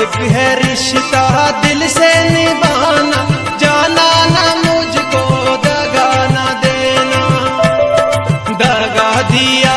नाजुक है रिश्ता दिल से निभाना जाना ना मुझको दगा ना देना। दगा दिया